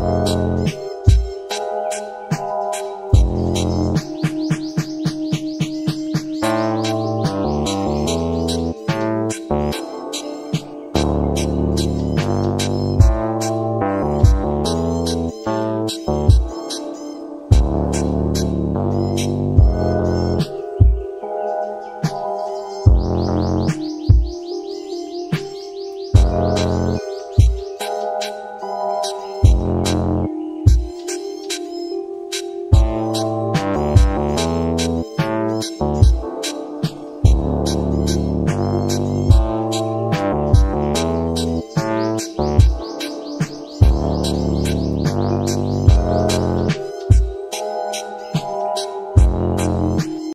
Música